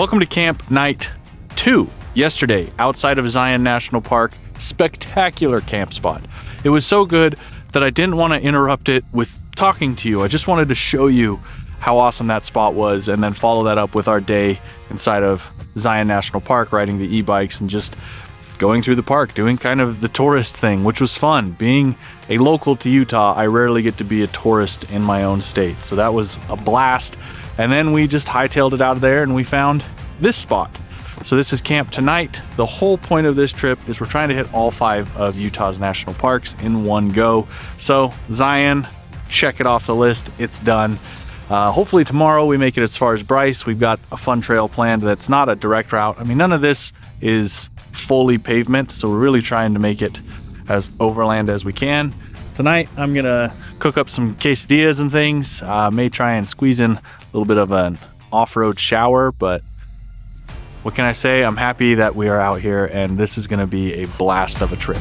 Welcome to camp night two. Yesterday, outside of Zion National Park, spectacular camp spot. It was so good that I didn't want to interrupt it with talking to you. I just wanted to show you how awesome that spot was and then follow that up with our day inside of Zion National Park, riding the e-bikes and just going through the park, doing kind of the tourist thing, which was fun. Being a local to Utah, I rarely get to be a tourist in my own state. So that was a blast. And then we just hightailed it out of there and we found this spot. So this is Camp Tonight. The whole point of this trip is we're trying to hit all five of Utah's national parks in one go. So Zion, check it off the list, it's done. Uh, hopefully tomorrow we make it as far as Bryce. We've got a fun trail planned that's not a direct route. I mean, none of this is fully pavement, so we're really trying to make it as overland as we can. Tonight, I'm gonna cook up some quesadillas and things. Uh, may try and squeeze in little bit of an off-road shower, but what can I say? I'm happy that we are out here and this is gonna be a blast of a trip.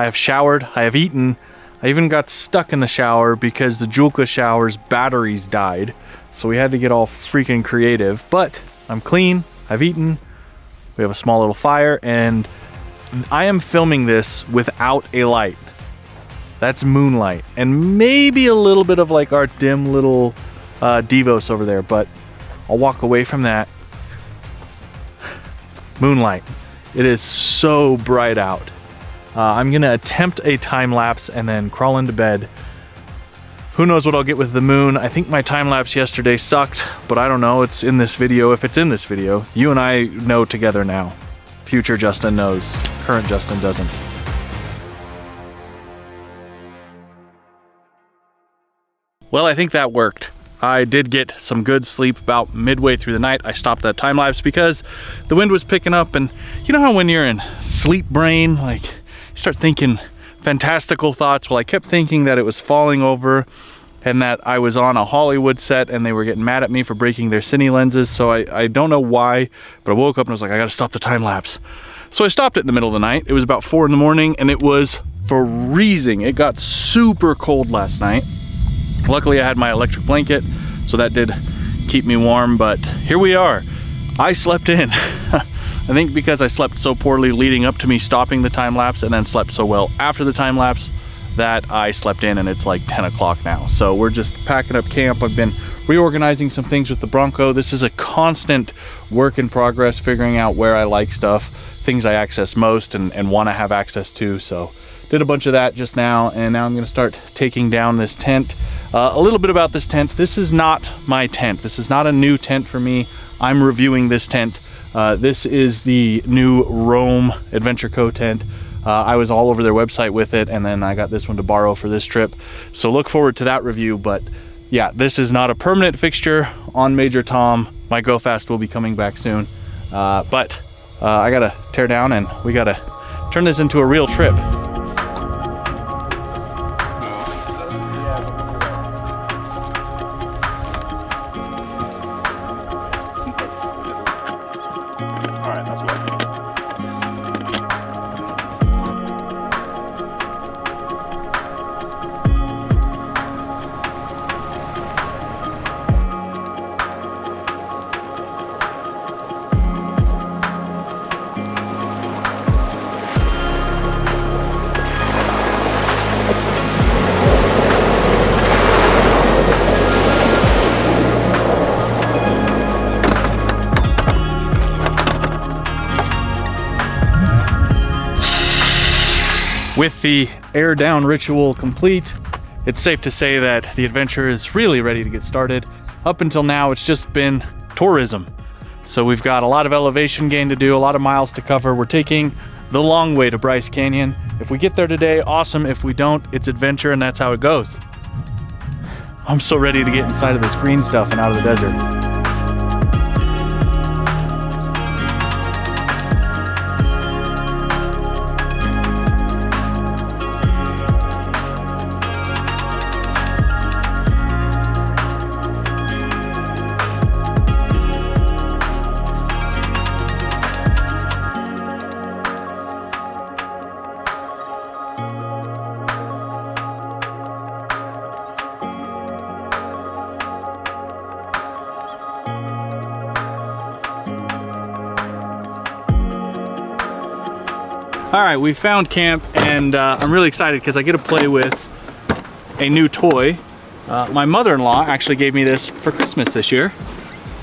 I have showered, I have eaten, I even got stuck in the shower because the Joolca shower's batteries died. So we had to get all freaking creative, but I'm clean, I've eaten, we have a small little fire, and I am filming this without a light. That's moonlight, and maybe a little bit of like our dim little uh, Devos over there, but I'll walk away from that. Moonlight. It is so bright out. Uh, I'm gonna attempt a time lapse and then crawl into bed. Who knows what I'll get with the moon. I think my time lapse yesterday sucked, but I don't know, it's in this video. If it's in this video, you and I know together now. Future Justin knows, current Justin doesn't. Well, I think that worked. I did get some good sleep about midway through the night. I stopped that time lapse because the wind was picking up and you know how when you're in sleep brain, like start thinking fantastical thoughts. Well, I kept thinking that it was falling over and that I was on a Hollywood set and they were getting mad at me for breaking their cine lenses. So I, I don't know why, but I woke up and I was like, I gotta stop the time lapse. So I stopped it in the middle of the night. It was about four in the morning and it was freezing. It got super cold last night. Luckily I had my electric blanket, so that did keep me warm, but here we are. I slept in. I think because I slept so poorly leading up to me stopping the time lapse and then slept so well after the time lapse that I slept in and it's like 10 o'clock now. So we're just packing up camp. I've been reorganizing some things with the Bronco. This is a constant work in progress, figuring out where I like stuff, things I access most and, and want to have access to. So did a bunch of that just now and now I'm gonna start taking down this tent. Uh, a little bit about this tent. This is not my tent. This is not a new tent for me. I'm reviewing this tent uh, this is the new Roam Adventure Co tent. Uh, I was all over their website with it and then I got this one to borrow for this trip. So look forward to that review, but yeah, this is not a permanent fixture on Major Tom. My Go Fast will be coming back soon. Uh, but uh, I gotta tear down and we gotta turn this into a real trip. The air down ritual complete, it's safe to say that the adventure is really ready to get started. Up until now, it's just been tourism. So we've got a lot of elevation gain to do, a lot of miles to cover. We're taking the long way to Bryce Canyon. If we get there today, awesome. If we don't, it's adventure and that's how it goes. I'm so ready to get inside of this green stuff and out of the desert. Right, we found camp and uh, I'm really excited because I get to play with a new toy. Uh, my mother-in-law actually gave me this for Christmas this year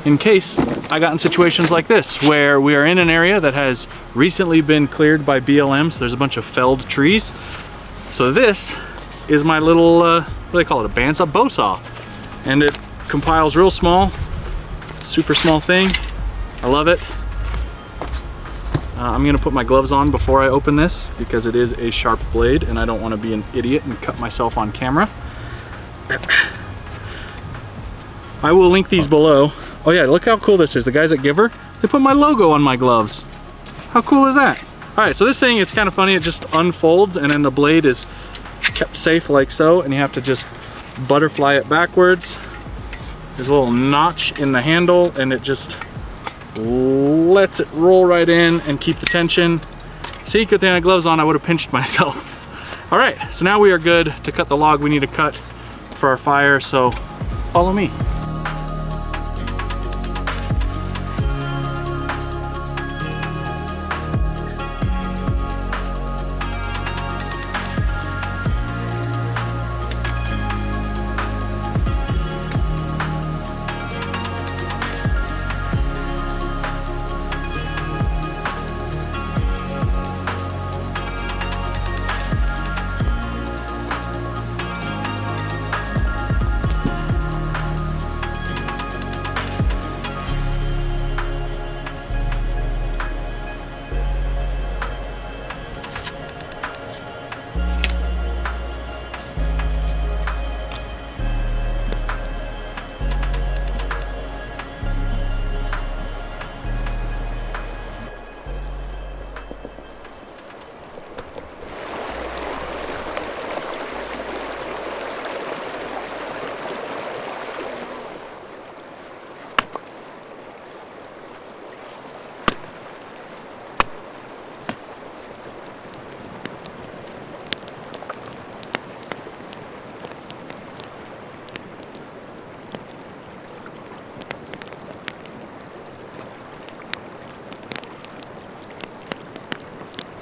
in case I got in situations like this where we are in an area that has recently been cleared by BLM. So there's a bunch of felled trees. So this is my little, uh, what do they call it? A bandsaw bow saw. And it compiles real small, super small thing. I love it. Uh, I'm gonna put my gloves on before I open this because it is a sharp blade and I don't wanna be an idiot and cut myself on camera. I will link these below. Oh yeah, look how cool this is. The guys at Give'r, they put my logo on my gloves. How cool is that? All right, so this thing, it's kind of funny. It just unfolds and then the blade is kept safe like so and you have to just butterfly it backwards. There's a little notch in the handle and it just lets it roll right in and keep the tension. See, good thing I had gloves on, I would have pinched myself. All right, so now we are good to cut the log we need to cut for our fire, so follow me.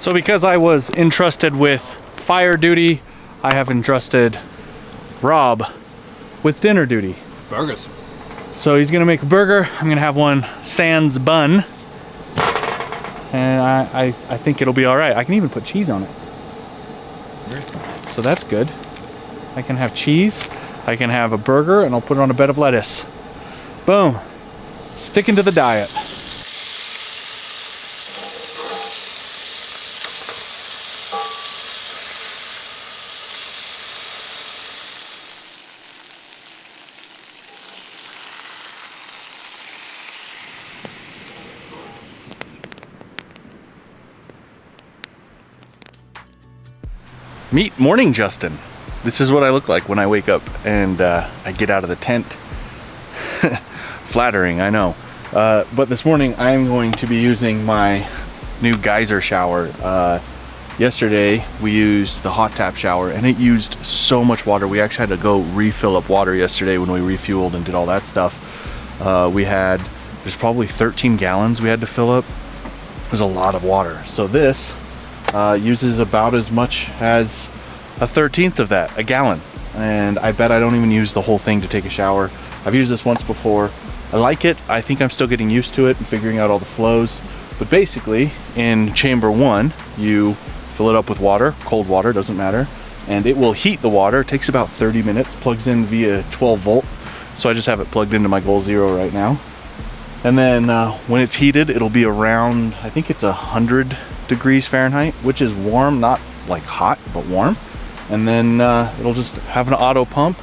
So because I was entrusted with fire duty, I have entrusted Rob with dinner duty. Burgers. So he's gonna make a burger. I'm gonna have one sans bun. And I, I, I think it'll be all right. I can even put cheese on it. So that's good. I can have cheese, I can have a burger, and I'll put it on a bed of lettuce. Boom. Sticking to the diet. Meet Morning Justin. This is what I look like when I wake up and uh, I get out of the tent. Flattering, I know. Uh, but this morning I am going to be using my new geyser shower. Uh, yesterday we used the hot tap shower and it used so much water. We actually had to go refill up water yesterday when we refueled and did all that stuff. Uh, we had, there's probably 13 gallons we had to fill up. It was a lot of water. So this uh, uses about as much as a 13th of that, a gallon. And I bet I don't even use the whole thing to take a shower. I've used this once before. I like it. I think I'm still getting used to it and figuring out all the flows. But basically, in chamber one, you fill it up with water, cold water, doesn't matter. And it will heat the water, it takes about 30 minutes, plugs in via 12 volt. So I just have it plugged into my Goal Zero right now. And then uh, when it's heated, it'll be around, I think it's 100 degrees Fahrenheit, which is warm, not like hot, but warm. And then uh, it'll just have an auto pump,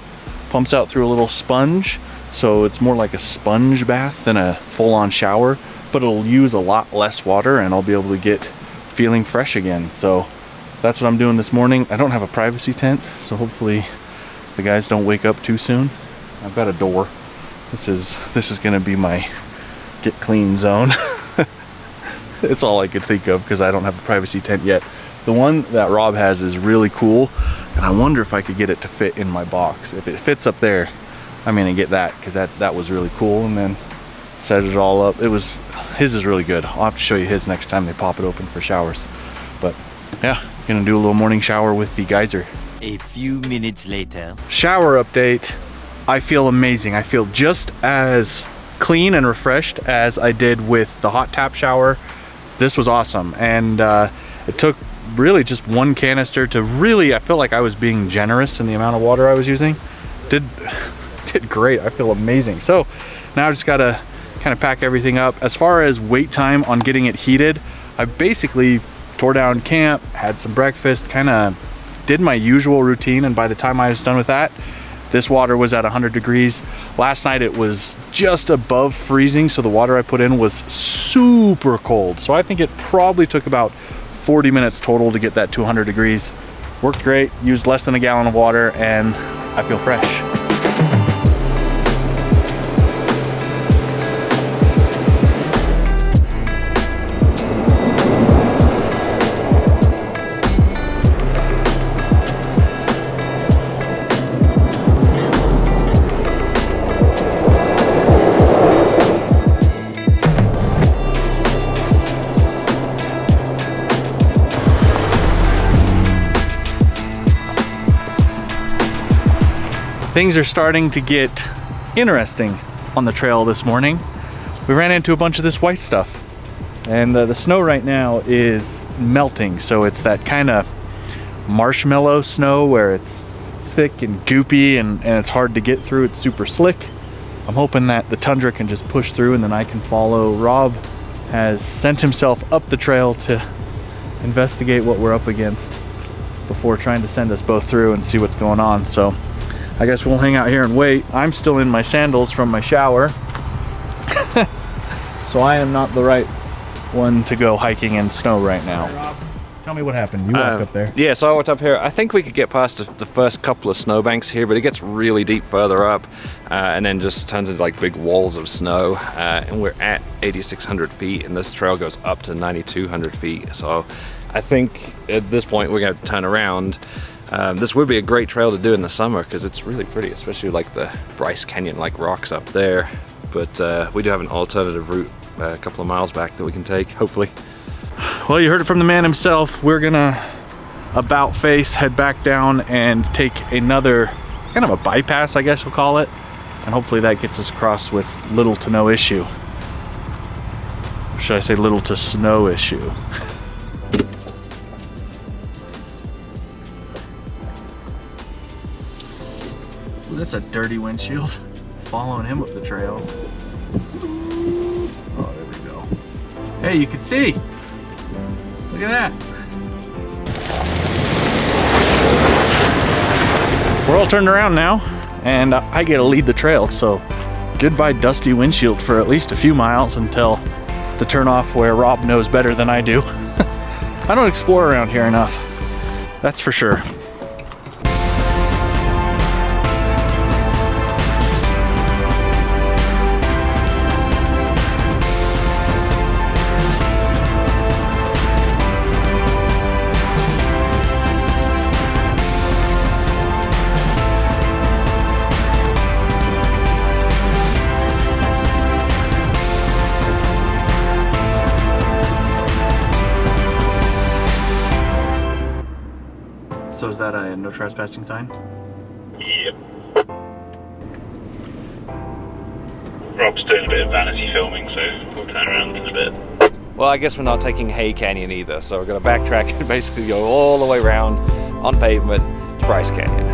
pumps out through a little sponge. So it's more like a sponge bath than a full on shower, but it'll use a lot less water and I'll be able to get feeling fresh again. So that's what I'm doing this morning. I don't have a privacy tent, so hopefully the guys don't wake up too soon. I've got a door. This is this is gonna be my get clean zone. it's all I could think of because I don't have a privacy tent yet. The one that Rob has is really cool, and I wonder if I could get it to fit in my box. If it fits up there, I'm gonna get that because that, that was really cool. And then set it all up. It was, his is really good. I'll have to show you his next time they pop it open for showers. But yeah, gonna do a little morning shower with the geyser. A few minutes later. Shower update. I feel amazing. I feel just as clean and refreshed as I did with the hot tap shower. This was awesome. And uh, it took really just one canister to really, I feel like I was being generous in the amount of water I was using. Did, did great. I feel amazing. So now I just gotta kind of pack everything up. As far as wait time on getting it heated, I basically tore down camp, had some breakfast, kind of did my usual routine. And by the time I was done with that, this water was at 100 degrees. Last night it was just above freezing, so the water I put in was super cold. So I think it probably took about 40 minutes total to get that 200 degrees. Worked great, used less than a gallon of water, and I feel fresh. Things are starting to get interesting on the trail this morning. We ran into a bunch of this white stuff and uh, the snow right now is melting. So it's that kind of marshmallow snow where it's thick and goopy and, and it's hard to get through. It's super slick. I'm hoping that the tundra can just push through and then I can follow. Rob has sent himself up the trail to investigate what we're up against before trying to send us both through and see what's going on. So I guess we'll hang out here and wait. I'm still in my sandals from my shower. so I am not the right one to go hiking in snow right now. Tell me what happened. You walked uh, up there. Yeah, so I walked up here. I think we could get past the, the first couple of snowbanks here, but it gets really deep further up uh, and then just turns into like big walls of snow. Uh, and we're at 8,600 feet and this trail goes up to 9,200 feet. So I think at this point we're going to turn around um, this would be a great trail to do in the summer because it's really pretty, especially like the Bryce Canyon like rocks up there. But uh, we do have an alternative route uh, a couple of miles back that we can take, hopefully. Well, you heard it from the man himself. We're gonna about face, head back down and take another kind of a bypass, I guess you'll call it. And hopefully that gets us across with little to no issue. should I say little to snow issue? That's a dirty windshield. Following him up the trail. Oh, there we go. Hey, you can see. Look at that. We're all turned around now, and I get to lead the trail, so goodbye dusty windshield for at least a few miles until the turnoff where Rob knows better than I do. I don't explore around here enough. That's for sure. That a no trespassing sign? Yep. Rob's doing a bit of vanity filming, so we'll turn around in a bit. Well, I guess we're not taking Hay Canyon either, so we're going to backtrack and basically go all the way around on pavement to Bryce Canyon.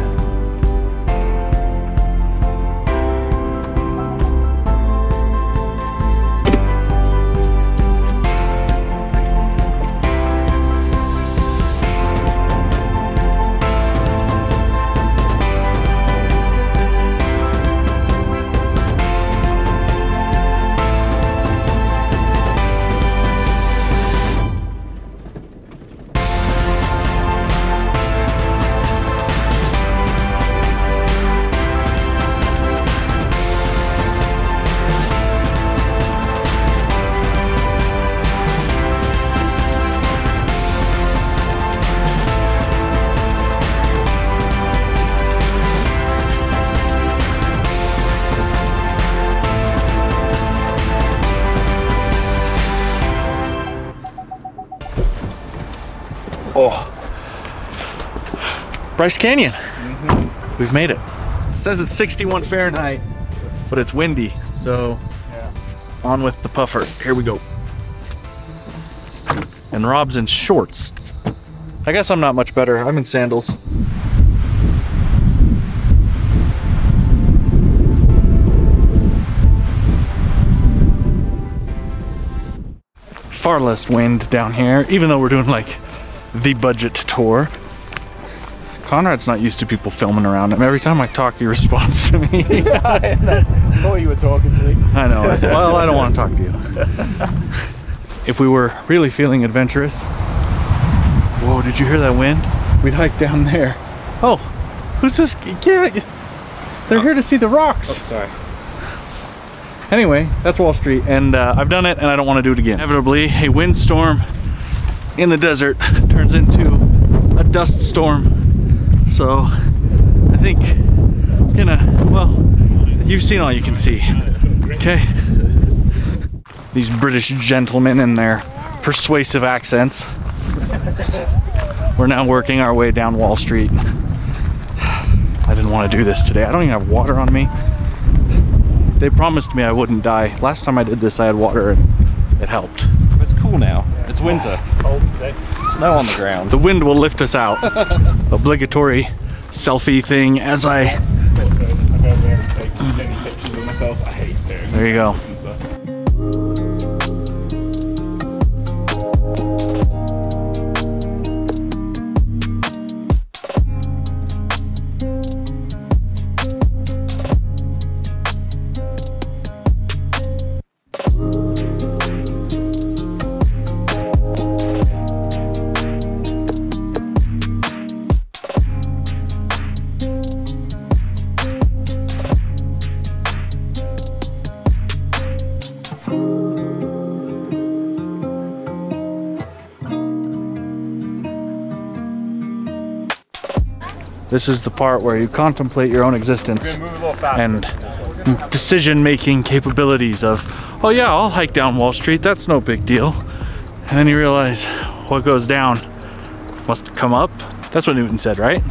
Bryce Canyon. Mm-hmm. We've made it. It says it's 61 Fahrenheit, but it's windy. So on with the puffer. Here we go. And Rob's in shorts. I guess I'm not much better. I'm in sandals. Far less wind down here, even though we're doing like the budget tour. Conrad's not used to people filming around him. Every time I talk, he responds to me. I thought you were talking to me. I know. Well, I don't want to talk to you. if we were really feeling adventurous, whoa, did you hear that wind? We'd hike down there. Oh, who's this? Get They're here to see the rocks. Sorry. Anyway, that's Wall Street, and uh, I've done it, and I don't want to do it again. Inevitably, a windstorm in the desert turns into a dust storm. So, I think I'm gonna, well, you've seen all you can see. Okay? These British gentlemen and their persuasive accents. We're now working our way down Wall Street. I didn't want to do this today. I don't even have water on me. They promised me I wouldn't die. Last time I did this, I had water and it helped. It's cool now. It's winter. Cold today. Snow on the ground. The wind will lift us out. Obligatory selfie thing as I. There you go there and take This is the part where you contemplate your own existence Move a little faster. and decision making capabilities of, oh yeah, I'll hike down Wall Street, that's no big deal. And then you realize what goes down must come up. That's what Newton said, right?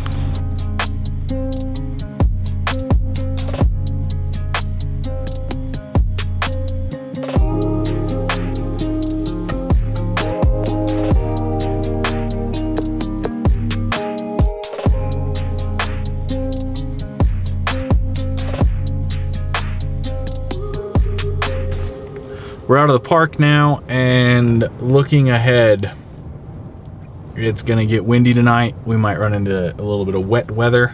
We're out of the park now and looking ahead. It's gonna get windy tonight. We might run into a little bit of wet weather.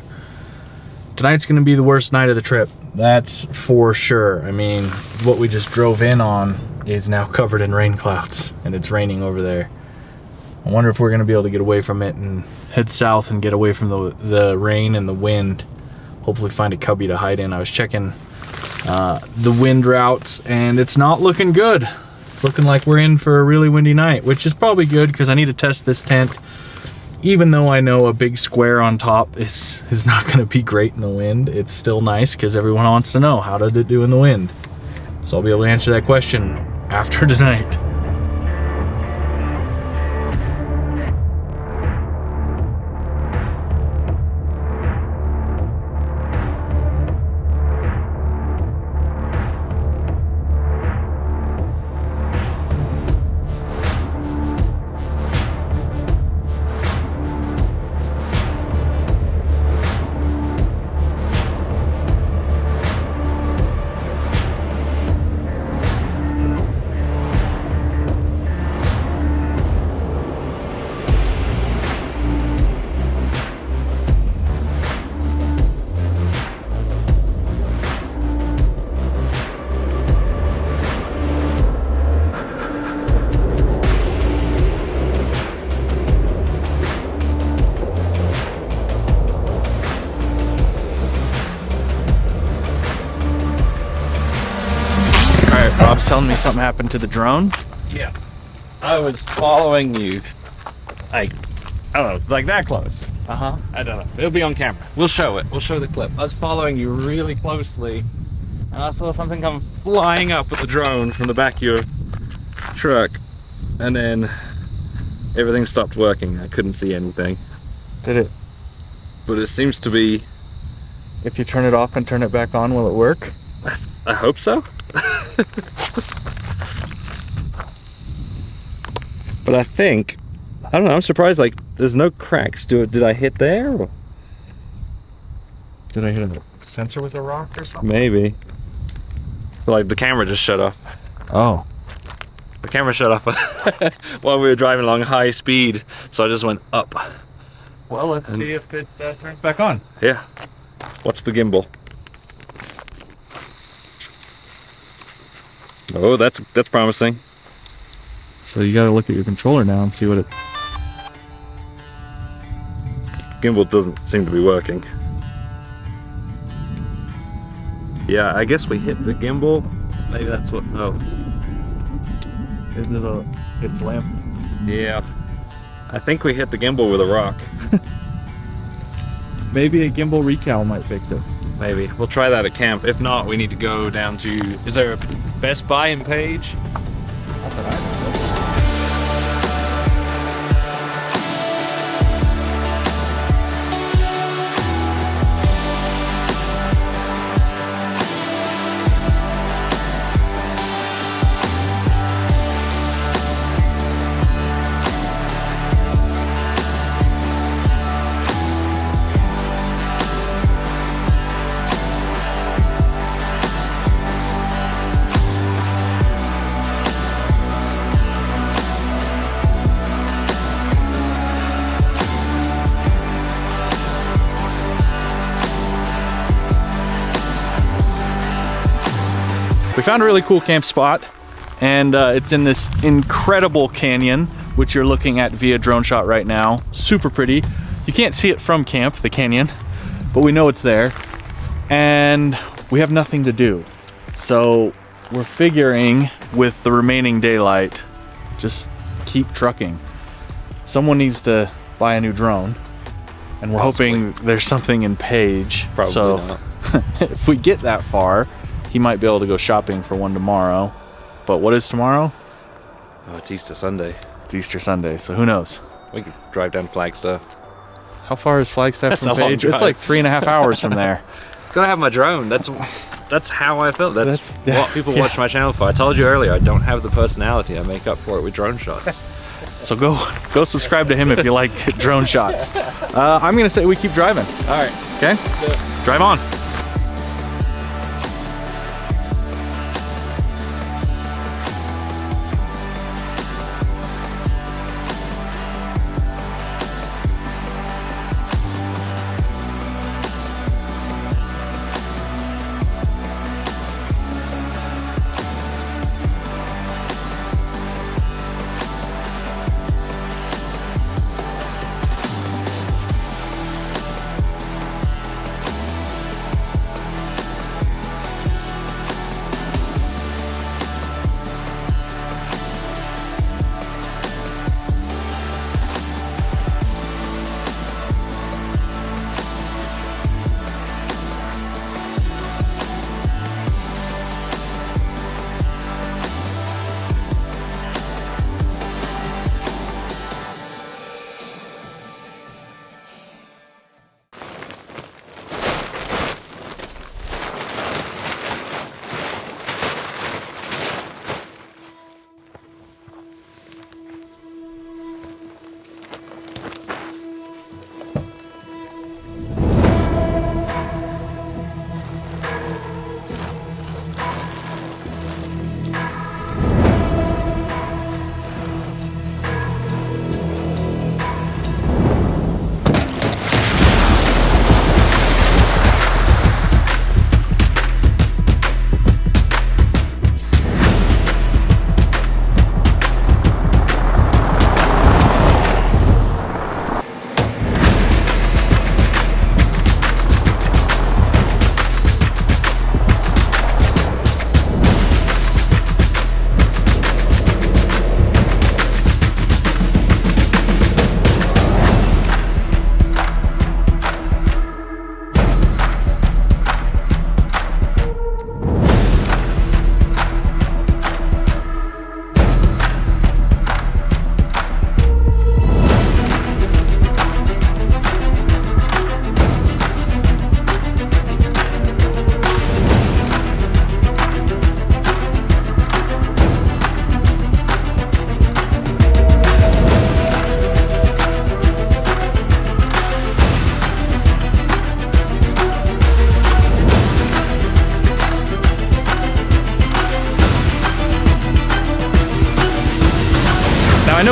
Tonight's gonna be the worst night of the trip. That's for sure. I mean, what we just drove in on is now covered in rain clouds and it's raining over there. I wonder if we're gonna be able to get away from it and head south and get away from the, the rain and the wind. Hopefully find a cubby to hide in. I was checking uh, the wind routes and it's not looking good. It's looking like we're in for a really windy night, which is probably good because I need to test this tent. Even though I know a big square on top is, is not gonna be great in the wind, it's still nice because everyone wants to know how does it do in the wind. So I'll be able to answer that question after tonight. Telling me something happened to the drone? Yeah. I was following you. Like, I don't know, like that close. Uh-huh. I don't know. It'll be on camera. We'll show it. We'll show the clip. I was following you really closely, and I saw something come flying up with the drone from the back of your truck, and then everything stopped working. I couldn't see anything, Did it, but it seems to be. if you turn it off and turn it back on, will it work? I hope so. but I think I don't know. I'm surprised. Like, there's no cracks. Do it? Did I hit there? Or Did I hit a sensor with a rock or something? maybe. But, like the camera just shut off. Oh. The camera shut off while we were driving along high speed, so I just went up. Well, let's see if it uh, turns back on. Yeah. Watch the gimbal. Oh, that's that's promising. So you gotta look at your controller now and see what it... Gimbal doesn't seem to be working. Yeah, I guess we hit the gimbal. Maybe that's what. Oh, Is it a... It's lamp? yeah. I think we hit the gimbal with a rock. Maybe a gimbal recal might fix it. Maybe. We'll try that at camp. If not, we need to go down to. Is there a Best Buy in Page? Found a really cool camp spot and uh, it's in this incredible canyon which you're looking at via drone shot right now. Super pretty. You can't see it from camp, the canyon, but we know it's there and we have nothing to do. So we're figuring with the remaining daylight, just keep trucking. Someone needs to buy a new drone and we're Possibly. hoping there's something in Page. Probably so not. if we get that far, he might be able to go shopping for one tomorrow. But what is tomorrow? Oh, it's Easter Sunday. It's Easter Sunday, so who knows? We could drive down Flagstaff. How far is Flagstaff That's from a long Page? It's like three and a half hours from there. Gotta have my drone. That's that's how I felt. That's, That's- yeah, what people yeah. watch my channel for. I told you earlier, I don't have the personality. I make up for it with drone shots. So go go subscribe to him if you like drone shots. Uh, I'm gonna say we keep driving. All right. Okay? Drive on.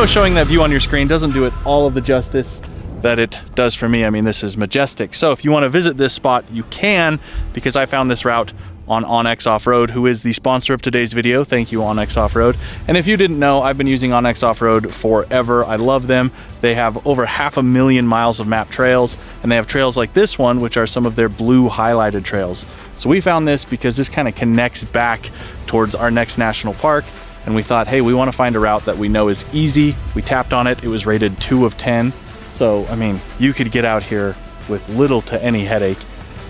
Know showing that view on your screen doesn't do it all of the justice that it does for me. I mean, this is majestic. So if you want to visit this spot, you can, because I found this route on onX Off-Road, who is the sponsor of today's video. Thank you, onX Off-Road. And if you didn't know, I've been using onX Off-Road forever. I love them. They have over half a million miles of map trails, and they have trails like this one, which are some of their blue highlighted trails. So we found this because this kind of connects back towards our next national park, and we thought, hey, we want to find a route that we know is easy. We tapped on it. It was rated 2 of 10. So, I mean, you could get out here with little to any headache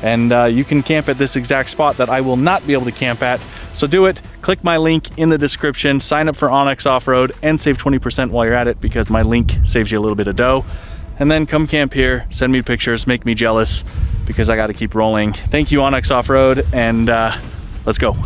and uh, you can camp at this exact spot that I will not be able to camp at. So do it, click my link in the description, sign up for onX Off-Road and save 20% while you're at it because my link saves you a little bit of dough. And then come camp here, send me pictures, make me jealous because I gotta keep rolling. Thank you onX Off-Road and uh, let's go.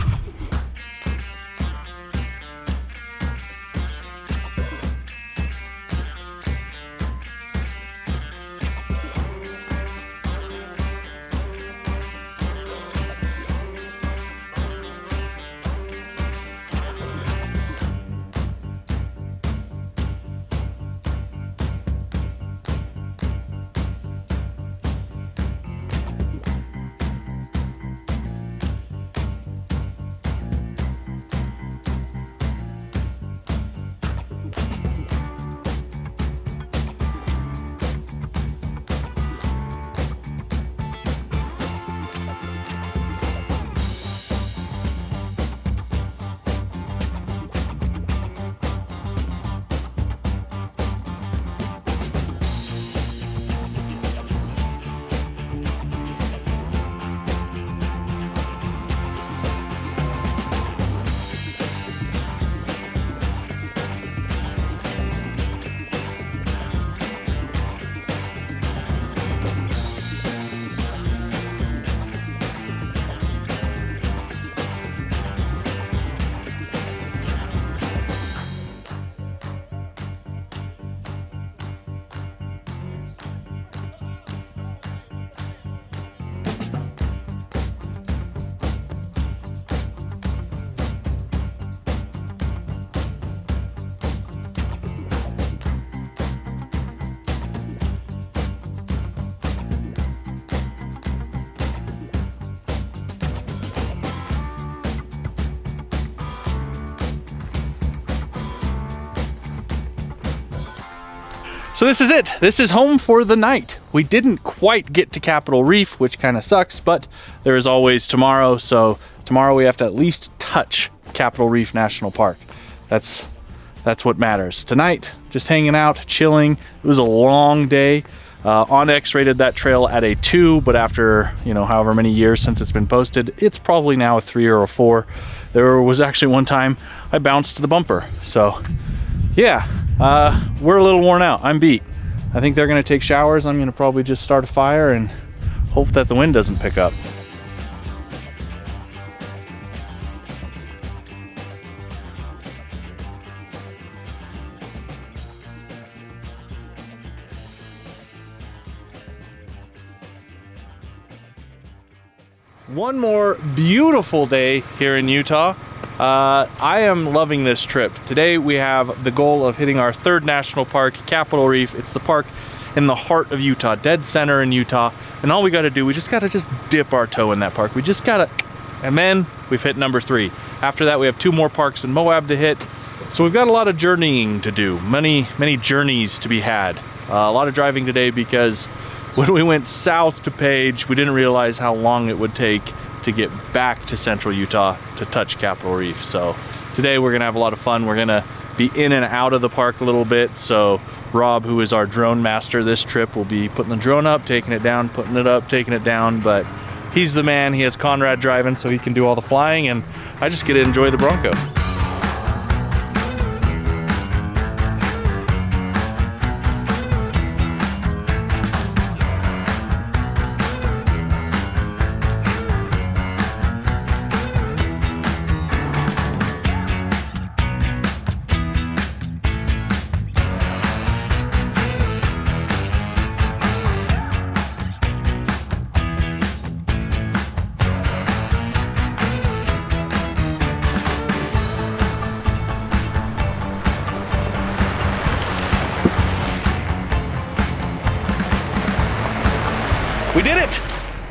So this is it. This is home for the night. We didn't quite get to Capitol Reef, which kind of sucks, but there is always tomorrow. So tomorrow we have to at least touch Capitol Reef National Park. That's that's what matters. Tonight, just hanging out, chilling. It was a long day. Uh, onX rated that trail at a two, but after, you know, however many years since it's been posted, it's probably now a three or a four. There was actually one time I bounced to the bumper. So yeah, uh, we're a little worn out. I'm beat. I think they're gonna take showers. I'm gonna probably just start a fire and hope that the wind doesn't pick up. One more beautiful day here in Utah. Uh, I am loving this trip. Today we have the goal of hitting our third national park, Capitol Reef. It's the park in the heart of Utah, dead center in Utah. And all we gotta do, we just gotta just dip our toe in that park. We just gotta, and then we've hit number three. After that, we have two more parks in Moab to hit. So we've got a lot of journeying to do, many, many journeys to be had. Uh, a lot of driving today because when we went south to Page, we didn't realize how long it would take to get back to central Utah to touch Capitol Reef. So today we're gonna have a lot of fun. We're gonna be in and out of the park a little bit. So Rob, who is our drone master this trip, will be putting the drone up, taking it down, putting it up, taking it down. But he's the man. He has Conrad driving so he can do all the flying and I just get to enjoy the Bronco.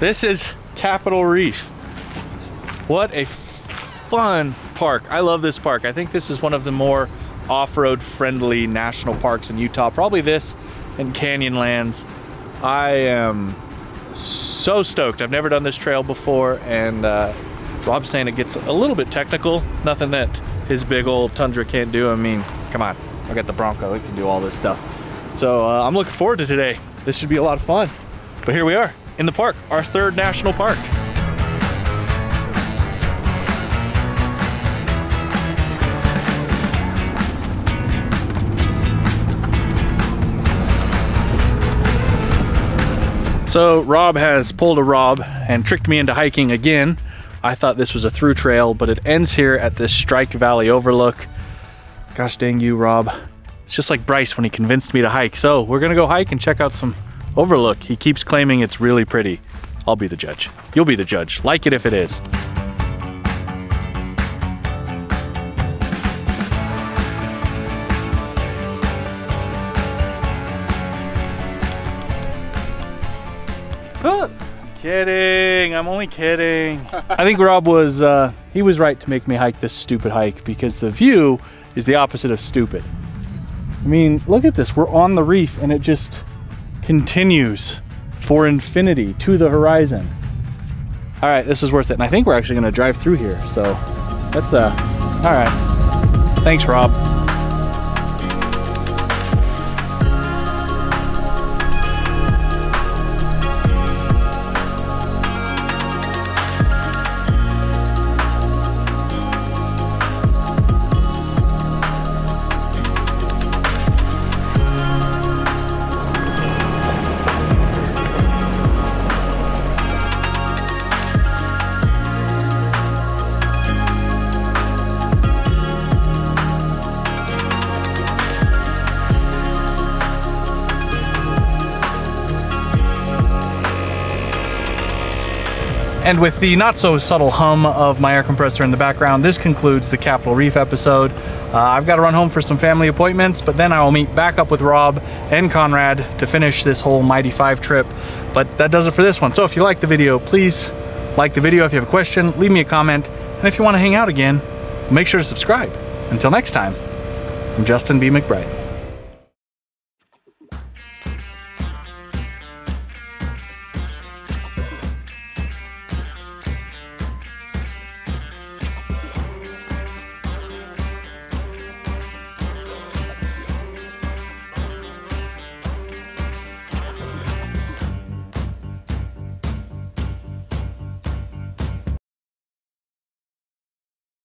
This is Capitol Reef. What a fun park. I love this park. I think this is one of the more off-road friendly national parks in Utah. Probably this and Canyonlands. I am so stoked. I've never done this trail before and uh, Rob's saying it gets a little bit technical. Nothing that his big old Tundra can't do. I mean, come on. I got the Bronco. It can do all this stuff. So uh, I'm looking forward to today. This should be a lot of fun. But here we are in the park, our third national park. So Rob has pulled a Rob and tricked me into hiking again. I thought this was a through trail, but it ends here at this Strike Valley overlook. Gosh dang you, Rob. It's just like Bryce when he convinced me to hike. So we're gonna go hike and check out some overlook. He keeps claiming it's really pretty. I'll be the judge. You'll be the judge. Like it if it is. Kidding, I'm only kidding. I think Rob was, uh, he was right to make me hike this stupid hike because the view is the opposite of stupid. I mean, look at this, we're on the reef and it just continues for infinity to the horizon. All right, this is worth it. And I think we're actually gonna drive through here. So that's, uh, all right. Thanks, Rob. And with the not so subtle hum of my air compressor in the background, this concludes the Capitol Reef episode. Uh, I've got to run home for some family appointments, but then I will meet back up with Rob and Conrad to finish this whole Mighty 5 trip. But that does it for this one. So if you like the video, please like the video. If you have a question, leave me a comment. And if you want to hang out again, make sure to subscribe. Until next time, I'm Justin B. McBride.